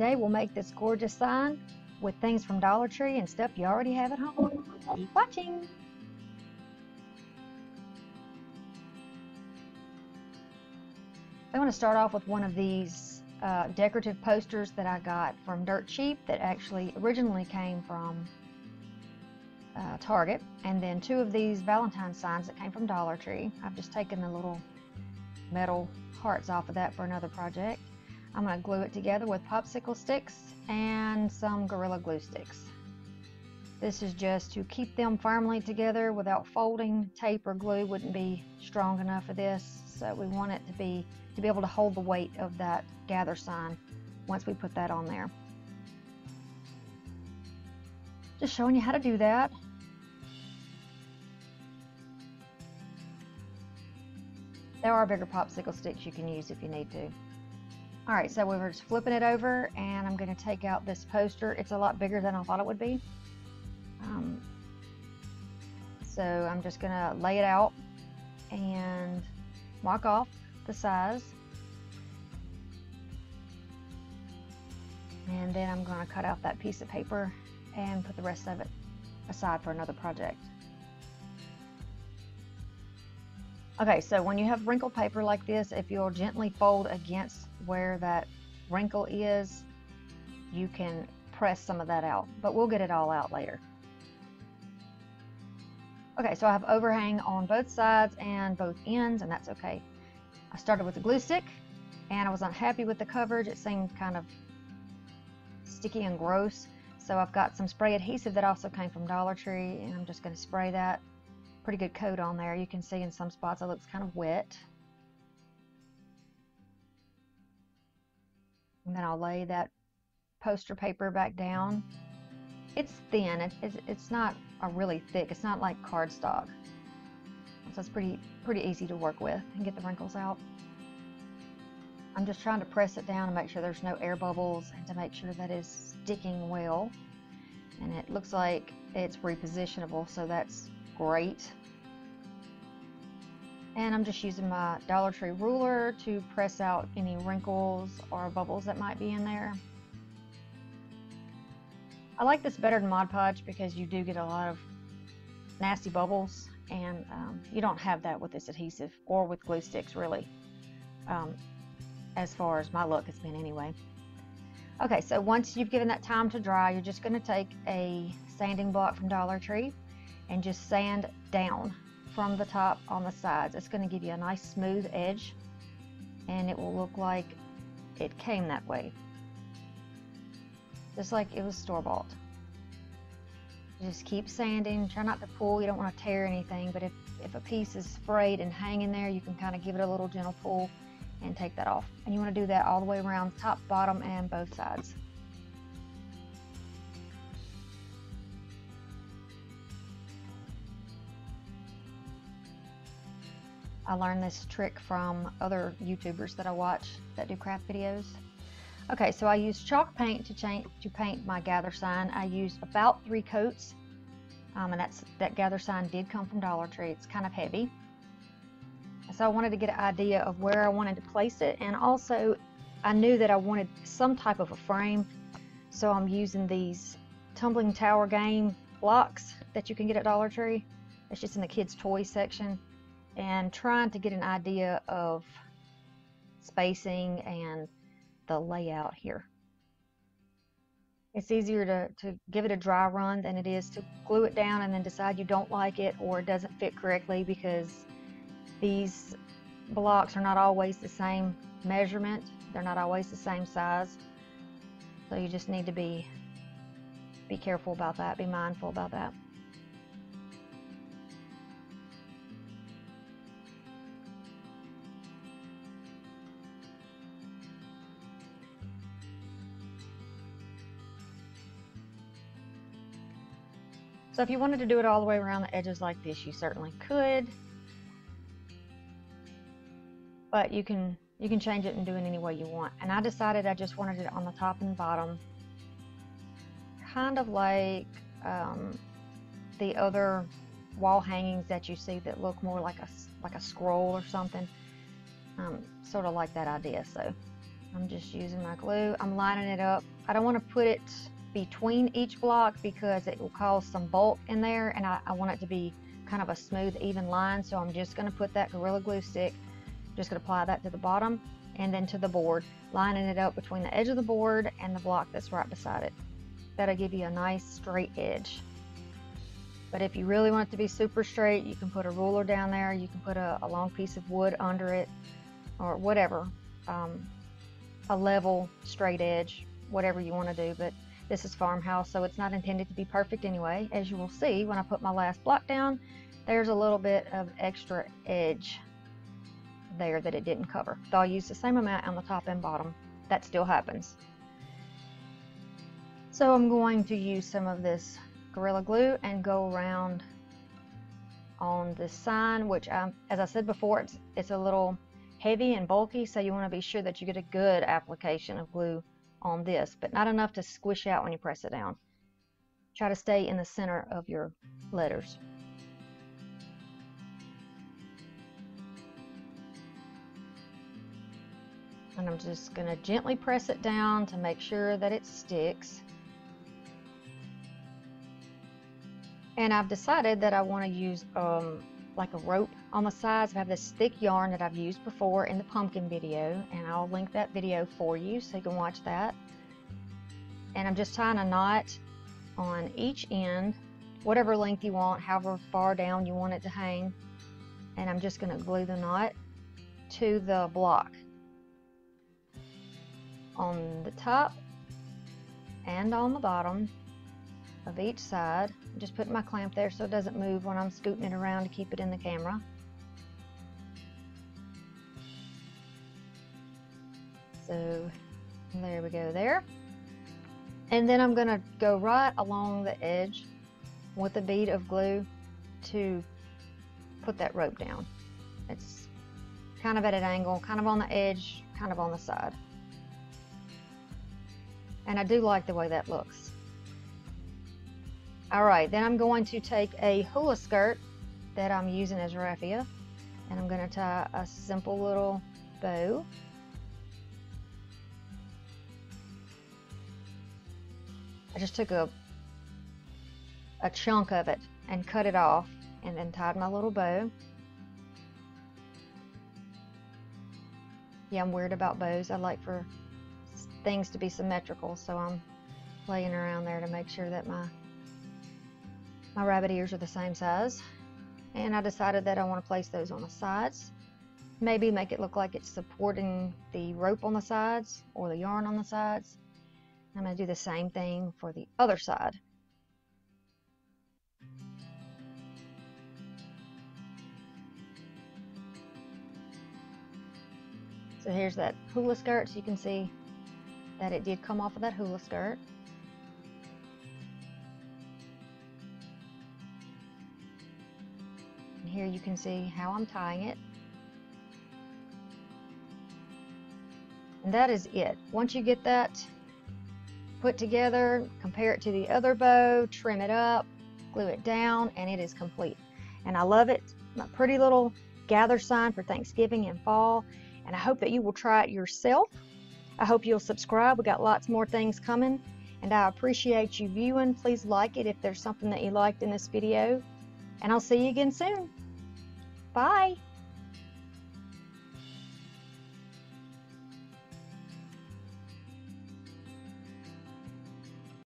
Today we'll make this gorgeous sign with things from Dollar Tree and stuff you already have at home. Keep watching! I want to start off with one of these uh, decorative posters that I got from Dirt Cheap that actually originally came from uh, Target and then two of these Valentine signs that came from Dollar Tree. I've just taken the little metal hearts off of that for another project. I'm going to glue it together with popsicle sticks and some Gorilla Glue sticks. This is just to keep them firmly together without folding. Tape or glue wouldn't be strong enough for this, so we want it to be to be able to hold the weight of that gather sign once we put that on there. Just showing you how to do that. There are bigger popsicle sticks you can use if you need to. All right, so we were just flipping it over and I'm gonna take out this poster. It's a lot bigger than I thought it would be. Um, so I'm just gonna lay it out and mark off the size. And then I'm gonna cut out that piece of paper and put the rest of it aside for another project. Okay, so when you have wrinkled paper like this, if you'll gently fold against where that wrinkle is, you can press some of that out, but we'll get it all out later. Okay, so I have overhang on both sides and both ends, and that's okay. I started with a glue stick, and I was unhappy with the coverage. It seemed kind of sticky and gross. So I've got some spray adhesive that also came from Dollar Tree, and I'm just going to spray that pretty good coat on there. You can see in some spots it looks kind of wet. And then I'll lay that poster paper back down. It's thin. It, it's, it's not a really thick. It's not like cardstock. So it's pretty, pretty easy to work with and get the wrinkles out. I'm just trying to press it down and make sure there's no air bubbles and to make sure that it's sticking well. And it looks like it's repositionable, so that's great. And I'm just using my Dollar Tree ruler to press out any wrinkles or bubbles that might be in there. I like this better than Mod Podge because you do get a lot of nasty bubbles and um, you don't have that with this adhesive or with glue sticks really um, as far as my look has been anyway. Okay, so once you've given that time to dry, you're just going to take a sanding block from Dollar Tree and just sand down from the top on the sides. It's going to give you a nice smooth edge and it will look like it came that way. Just like it was store-bought. Just keep sanding, try not to pull, you don't want to tear anything, but if, if a piece is frayed and hanging there, you can kind of give it a little gentle pull and take that off. And you want to do that all the way around top, bottom, and both sides. I learned this trick from other YouTubers that I watch that do craft videos. Okay, so I used chalk paint to, to paint my gather sign. I used about three coats, um, and that's that gather sign did come from Dollar Tree. It's kind of heavy. So I wanted to get an idea of where I wanted to place it, and also I knew that I wanted some type of a frame, so I'm using these tumbling tower game blocks that you can get at Dollar Tree. It's just in the kids' toy section and trying to get an idea of spacing and the layout here. It's easier to, to give it a dry run than it is to glue it down and then decide you don't like it or it doesn't fit correctly because these blocks are not always the same measurement. They're not always the same size. So you just need to be be careful about that, be mindful about that. So if you wanted to do it all the way around the edges like this, you certainly could. But you can you can change it and do it any way you want. And I decided I just wanted it on the top and bottom, kind of like um, the other wall hangings that you see that look more like a like a scroll or something. Um, sort of like that idea. So I'm just using my glue. I'm lining it up. I don't want to put it between each block because it will cause some bulk in there and I, I want it to be kind of a smooth even line. So I'm just going to put that Gorilla Glue stick just going to apply that to the bottom and then to the board lining it up between the edge of the board and the block that's right beside it. That'll give you a nice straight edge. But if you really want it to be super straight you can put a ruler down there. You can put a, a long piece of wood under it or whatever um, a level straight edge whatever you want to do. But this is farmhouse, so it's not intended to be perfect anyway. As you will see, when I put my last block down, there's a little bit of extra edge there that it didn't cover. So I'll use the same amount on the top and bottom. That still happens. So I'm going to use some of this Gorilla Glue and go around on this sign, which um, as I said before, it's, it's a little heavy and bulky, so you want to be sure that you get a good application of glue on this, but not enough to squish out when you press it down. Try to stay in the center of your letters. And I'm just going to gently press it down to make sure that it sticks. And I've decided that I want to use um, like a rope on the sides. I have this thick yarn that I've used before in the pumpkin video and I'll link that video for you so you can watch that. And I'm just tying a knot on each end, whatever length you want, however far down you want it to hang. And I'm just going to glue the knot to the block on the top and on the bottom of each side. Just putting my clamp there so it doesn't move when I'm scooting it around to keep it in the camera. So there we go there. And then I'm to go right along the edge with a bead of glue to put that rope down. It's kind of at an angle, kind of on the edge, kind of on the side. And I do like the way that looks. All right, then I'm going to take a hula skirt that I'm using as raffia and I'm going to tie a simple little bow. I just took a, a chunk of it and cut it off and then tied my little bow. Yeah, I'm weird about bows. I like for things to be symmetrical, so I'm playing around there to make sure that my my rabbit ears are the same size. And I decided that I want to place those on the sides. Maybe make it look like it's supporting the rope on the sides or the yarn on the sides. I'm going to do the same thing for the other side. So here's that hula skirt, so you can see that it did come off of that hula skirt. Here you can see how I'm tying it. And that is it. Once you get that put together, compare it to the other bow, trim it up, glue it down, and it is complete. And I love it. My pretty little gather sign for Thanksgiving and fall. And I hope that you will try it yourself. I hope you'll subscribe. We got lots more things coming. And I appreciate you viewing. Please like it if there's something that you liked in this video. And I'll see you again soon. Bye.